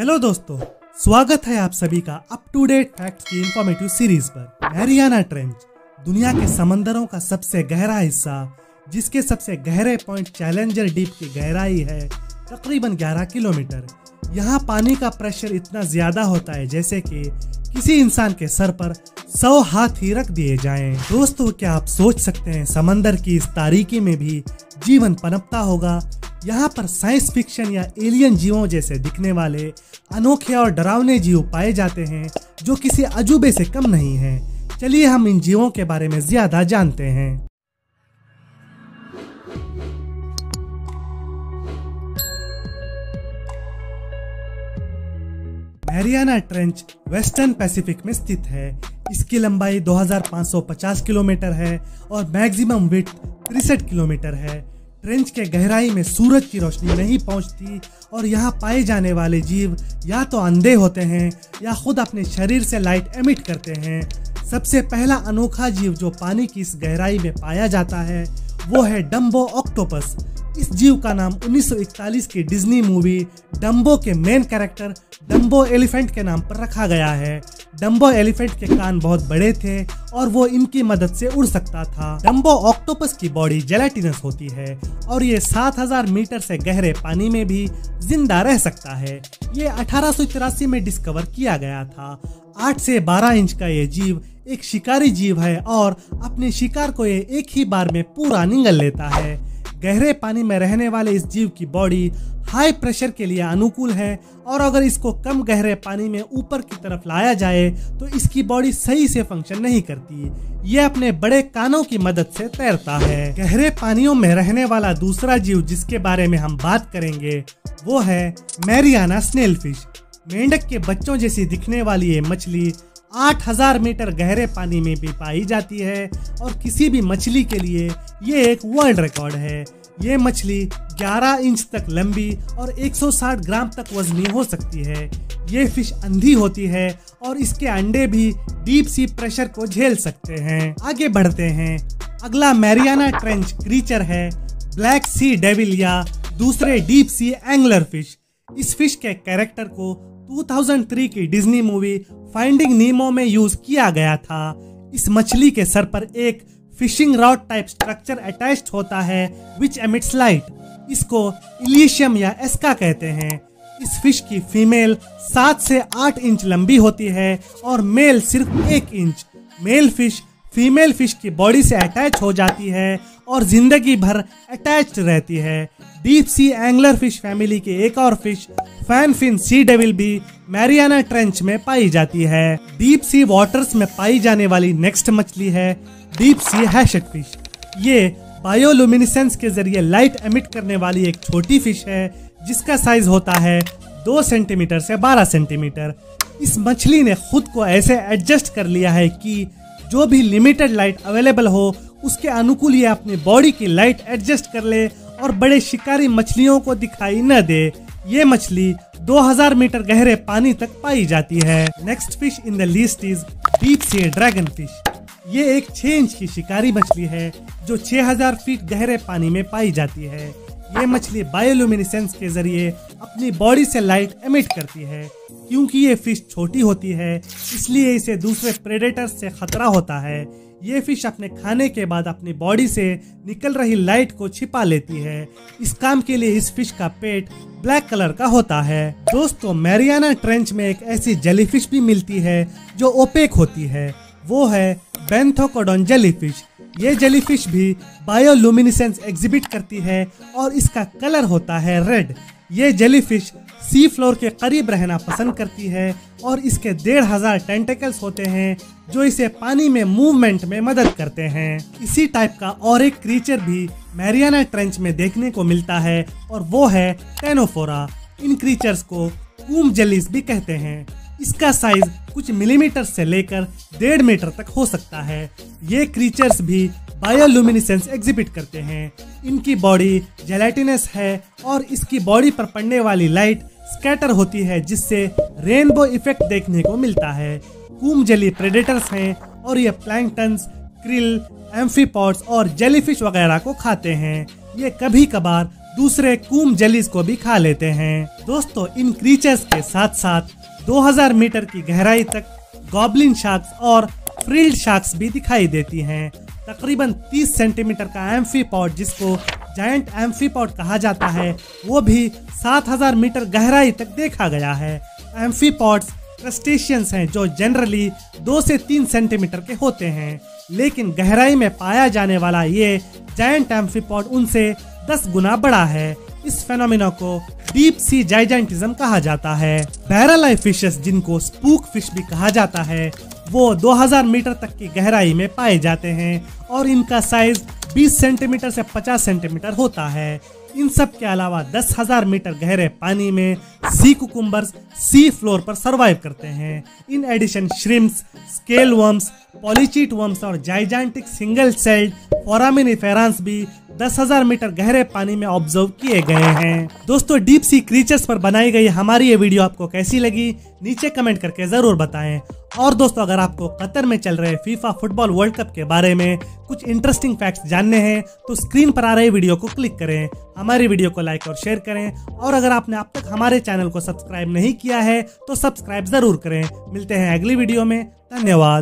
Hello दोस्तों, स्वागत है आप सभी का अप टू डेट फैक्ट की इंफॉर्मेटिव सीरीज़ पर। मैरियाना ट्रेंच दुनिया के समंदरों का सबसे गहरा हिस्सा, जिसके सबसे गहरे पॉइंट चैलेंजर डीप की गहराई है, तकरीबन 11 किलोमीटर। यहाँ पानी का प्रेशर इतना ज़्यादा होता है, जैसे कि किसी इंसान के सर पर सौ हाथ ही रख दिए जाएँ। दोस्तों, क्या आप सोच सकते हैं, समंदर की इस तारीकी में भी जीवन पनपता होगा? यहाँ पर साइंस फिक्शन या एलियन जीवों जैसे दिखने वाले, अनोखे और डरावने जीव पाए जाते हैं, जो किसी अजूबे से कम नहीं है। चलिए हम इन जीवों के बारे में ज़्यादा जानते हैं। मैरियाना ट्रेंच वेस्टर्न पैसिफिक में स्थित है। इसकी लंबाई 2550 किलोमीटर है और मैक्सिमम विथ तिरसठ किलोमीटर है। ट्रेंच के गहराई में सूरज की रोशनी नहीं पहुँचती और यहाँ पाए जाने वाले जीव या तो अंधे होते हैं या खुद अपने शरीर से लाइट एमिट करते हैं। सबसे पहला अनोखा जीव जो पानी की इस गहराई में पाया जाता है, वो है डम्बो ऑक्टोपस। इस जीव का नाम 1941 की डिज्नी मूवी डम्बो के मेन कैरेक्टर डम्बो एलिफेंट के नाम पर रखा गया है। डम्बो एलिफेंट के कान बहुत बड़े थे और वो इनकी मदद से उड़ सकता था। डम्बो ऑक्टोपस की बॉडी जेलाटिनस होती है और ये 7000 मीटर से गहरे पानी में भी ज़िंदा रह सकता है। ये अठारह में डिस्कवर किया गया था। 8 से 12 इंच का ये जीव एक शिकारी जीव है और अपने शिकार को ये एक ही बार में पूरा निगल लेता है। गहरे पानी में रहने वाले इस जीव की बॉडी हाई प्रेशर के लिए अनुकूल है और अगर इसको कम गहरे पानी में ऊपर की तरफ़ लाया जाए तो इसकी बॉडी सही से फ़ंक्शन नहीं करती। ये अपने बड़े कानों की मदद से तैरता है। गहरे पानियों में रहने वाला दूसरा जीव जिसके बारे में हम बात करेंगे, वो है मैरियाना स्नेल फ़िश मेंढक के बच्चों जैसी दिखने वाली ये मछली 8000 मीटर गहरे पानी में भी पाई जाती है और किसी भी मछली के लिए ये एक वर्ल्ड रिकॉर्ड है। ये मछली 11 इंच तक लंबी और 160 ग्राम तक वजनी हो सकती है। ये फ़िश अंधी होती है और इसके अंडे भी डीप सी प्रेशर को झेल सकते हैं। आगे बढ़ते हैं। अगला मैरियाना ट्रेंच क्रीचर है। ब्लैक सी डेविल या दूसरे डीप सी एंगलर फ़िश इस फ़िश के कैरेक्टर को 2003 की डिज्नी मूवी फाइंडिंग नीमो में यूज़ किया गया था। इस मछली के सर पर एक fishing rod type structure attached होता है विच एमिट्स लाइट इसको इलिशियम या एस्का कहते हैं। इस फ़िश की फीमेल सात से आठ इंच लंबी होती है और मेल सिर्फ़ एक inch male fish female fish की बॉडी से अटैच हो जाती है और ज़िंदगी भर अटैच्ड रहती है। Deep sea angler fish family की एक और fish fan fin sea devil भी मैरियाना ट्रेंच में पाई जाती है। डीप सी वाटर्स में पाई जाने वाली नेक्स्ट मछली है डीप सी हैशट फ़िश ये बायोलुमिनिसेंस के ज़रिए लाइट एमिट करने वाली एक छोटी फ़िश है, जिसका साइज़ होता है दो सेंटीमीटर से बारह सेंटीमीटर इस मछली ने खुद को ऐसे एडजस्ट कर लिया है कि जो भी लिमिटेड लाइट अवेलेबल हो उसके अनुकूल ये अपने बॉडी की लाइट एडजस्ट कर ले और बड़े शिकारी मछलियों को दिखाई न दे। ये मछली 2000 मीटर गहरे पानी तक पाई जाती है। Next fish in the list is deep sea dragon fish ये एक छह इंच की शिकारी मछली है, जो 6000 फीट गहरे पानी में पाई जाती है। ये मछली बायोलुमिनिसेंस के ज़रिए अपनी बॉडी से लाइट एमिट करती है। क्योंकि ये फ़िश छोटी होती है, इसलिए इसे दूसरे प्रेडेटर से खतरा होता है। ये फ़िश अपने खाने के बाद अपनी बॉडी से निकल रही लाइट को छिपा लेती है। इस काम के लिए इस फ़िश का पेट ब्लैक कलर का होता है। दोस्तों मैरियाना ट्रेंच में एक ऐसी जेलीफिश भी मिलती है, जो ओपेक होती है। वो है बेंथोकोडोन जेलीफिश ये जेलीफिश भी बायोलुमिनिसेंस एग्जिबिट करती है और इसका कलर होता है रेड ये जेलीफिश सी फ्लोर के करीब रहना पसंद करती है और इसके डेढ़ हज़ार टेंटिकल्स होते हैं, जो इसे पानी में मूवमेंट में मदद करते हैं. इसी टाइप का और एक क्रीचर भी मैरियाना ट्रेंच में देखने को मिलता है और वो है टेनोफोरा इन क्रीचर्स को कूम जेलीस भी कहते हैं. इसका साइज़ कुछ मिलीमीटर से लेकर डेढ़ मीटर तक हो सकता है। ये क्रीचर्स भी बायोलुमिनिसेंस एग्जिबिट करते हैं। इनकी बॉडी जेलेटिनस है और इसकी बॉडी पर पड़ने वाली लाइट स्कैटर होती है, जिससे रेनबो इफ़ेक्ट देखने को मिलता है। कूम जली प्रेडेटर्स हैं और ये प्लैंकटन्स क्रिल एम्फीपॉड्स और जेलीफिश वगैरह को खाते हैं। ये कभी कभार दूसरे कूम जलीस को भी खा लेते हैं। दोस्तों, इन क्रीचर्स के साथ साथ 2000 मीटर की गहराई तक गॉबलिन शार्क्स और फ्रिल्ड शार्क्स भी दिखाई देती हैं। तकरीबन 30 सेंटीमीटर का एम्फीपॉड जिसको जायंट एम्फीपॉड कहा जाता है, वो भी 7000 मीटर गहराई तक देखा गया है। एम्फीपॉड्स क्रस्टेशियंस हैं, जो जनरली दो से तीन सेंटीमीटर के होते हैं। लेकिन गहराई में पाया जाने वाला ये जायंट एम्फीपॉड उनसे 10 गुना बड़ा है। इस फेनोमिना को डीप सी जाइजेंटिज्म कहा जाता है। बैरल फिशेस जिनको स्पूक फ़िश भी कहा जाता है, वो 2000 मीटर तक की गहराई में पाए जाते हैं और इनका साइज़ 20 सेंटीमीटर से 50 सेंटीमीटर होता है। इन सब के अलावा दस हज़ार मीटर गहरे पानी में सी कुकुम्बर्स सी फ्लोर पर सरवाइव करते हैं। In addition shrimps scale worms polychaete worms और जाइजेंटिक सिंगल सेल्ड फोरामिनिफेरांस भी दस हज़ार मीटर गहरे पानी में ऑब्ज़र्व किए गए हैं। दोस्तों डीप सी क्रीचर्स पर बनाई गई हमारी ये वीडियो आपको कैसी लगी, नीचे कमेंट करके ज़रूर बताएँ। और दोस्तों, अगर आपको कतर में चल रहे फीफा फुटबॉल वर्ल्ड कप के बारे में कुछ इंटरेस्टिंग फैक्ट्स जानने हैं तो स्क्रीन पर आ रहे वीडियो को क्लिक करें। हमारी वीडियो को लाइक और शेयर करें। और अगर आपने अब तक हमारे चैनल को सब्सक्राइब नहीं किया है तो सब्सक्राइब ज़रूर करें। मिलते हैं अगली वीडियो में। धन्यवाद।